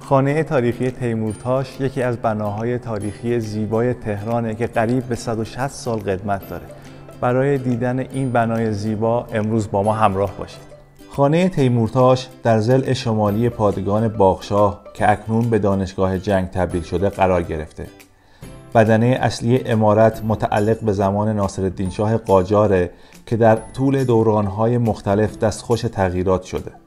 خانه تاریخی تیمورتاش یکی از بناهای تاریخی زیبای تهرانه که قریب به 160 سال قدمت داره. برای دیدن این بنای زیبا امروز با ما همراه باشید. خانه تیمورتاش در زل شمالی پادگان باغشاه که اکنون به دانشگاه جنگ تبدیل شده قرار گرفته. بدنه اصلی امارت متعلق به زمان ناصرالدین شاه قاجاره که در طول دورانهای مختلف دستخوش تغییرات شده.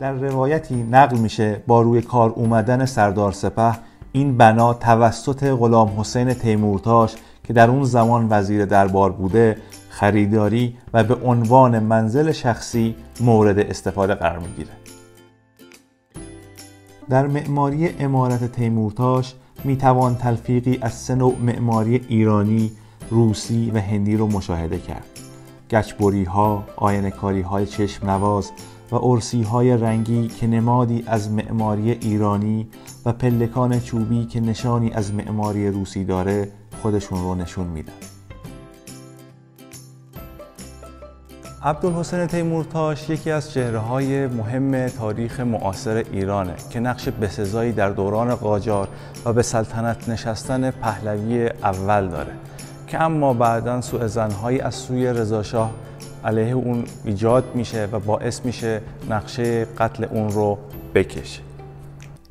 در روایتی نقل میشه با روی کار اومدن سردار سپه این بنا توسط غلام حسین تیمورتاش که در اون زمان وزیر دربار بوده خریداری و به عنوان منزل شخصی مورد استفاده قرار می‌گیره در معماری امارت تیمورتاش می‌توان تلفیقی از سه نوع معماری ایرانی، روسی و هندی رو مشاهده کرد. گچبری ها، آینکاری های چشم نواز و ارسی های رنگی که نمادی از معماری ایرانی و پلکان چوبی که نشانی از معماری روسی داره خودشون رو نشون میدن. عبدالحسین تیمورتاش یکی از چهره های مهم تاریخ معاصر ایرانه که نقش بسزایی در دوران قاجار و به سلطنت نشستن پهلوی اول داره که اما بعدا سوء از سوی رضاشاه علیه اون ایجاد میشه و باعث میشه نقشه قتل اون رو بکشه.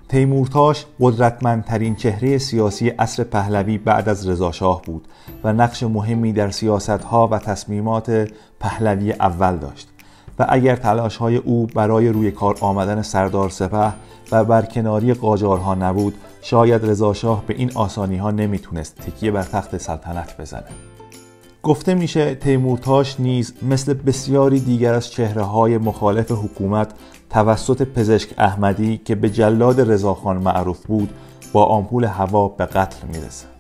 تیمورتاش قدرتمندترین چهره سیاسی عصر پهلوی بعد از رضاشاه بود و نقش مهمی در سیاستها و تصمیمات پهلوی اول داشت. و اگر تلاش های او برای روی کار آمدن سردار سپه و برکناری قاجارها نبود شاید رضاشاه به این آسانی ها نمی‌تونست تکیه بر تخت سلطنت بزنه. گفته میشه تیمورتاش نیز مثل بسیاری دیگر از چهره های مخالف حکومت توسط پزشک احمدی که به جلاد رضاخان معروف بود با آمپول هوا به قتل می‌رسه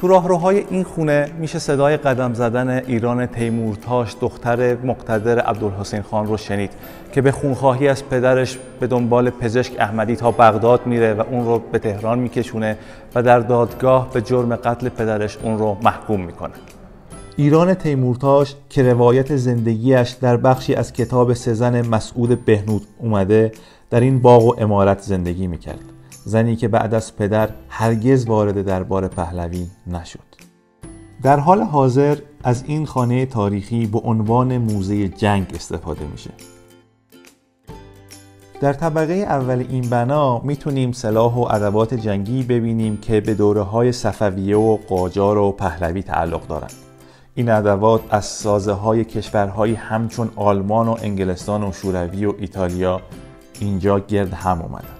تو راهروهای این خونه میشه صدای قدم زدن ایران تیمورتاش دختر مقتدر عبدالحسین خان رو شنید که به خونخواهی از پدرش به دنبال پزشک احمدی تا بغداد میره و اون رو به تهران میکشونه و در دادگاه به جرم قتل پدرش اون رو محکوم می‌کنه. ایران تیمورتاش که روایت زندگیش در بخشی از کتاب سزن مسعود بهنود اومده در این باغ و امارت زندگی می‌کرد. زنی که بعد از پدر هرگز وارد دربار پهلوی نشد. در حال حاضر از این خانه تاریخی به عنوان موزه جنگ استفاده میشه. در طبقه اول این بنا می‌تونیم سلاح و ادوات جنگی ببینیم که به دوره های صفویه و قاجار و پهلوی تعلق دارند. این ادوات از سازه های کشورهایی همچون آلمان و انگلستان و شوروی و ایتالیا اینجا گرد هم اومدن.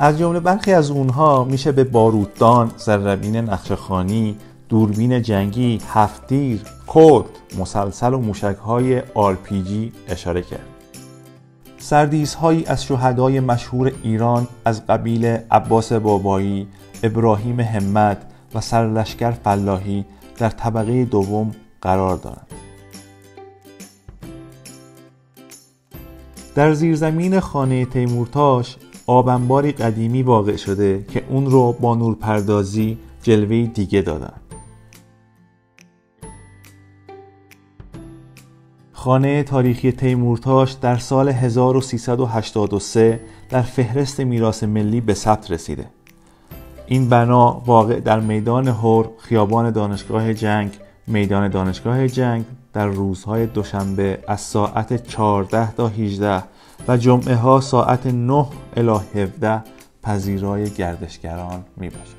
از جمله برخی از اونها میشه به باروددان، زربین نقشخانی، دوربین جنگی، هفتیر، کود، مسلسل و موشک های آرپیجی اشاره کرد. سردیزهایی از شهدای مشهور ایران از قبیل عباس بابایی، ابراهیم همت و سرلشکر فلاحی در طبقه دوم قرار دارند. در زیرزمین خانه تیمورتاش آبنباری قدیمی واقع شده که اون رو با نورپردازی جلوه دیگه دادن. خانه تاریخی تیمورتاش در سال 1383 در فهرست میراث ملی به ثبت رسیده. این بنا واقع در میدان هور خیابان دانشگاه جنگ میدان دانشگاه جنگ در روزهای دوشنبه از ساعت 14 تا 18 و جمعه ها ساعت 9 الی 17 پذیرای گردشگران می باشد.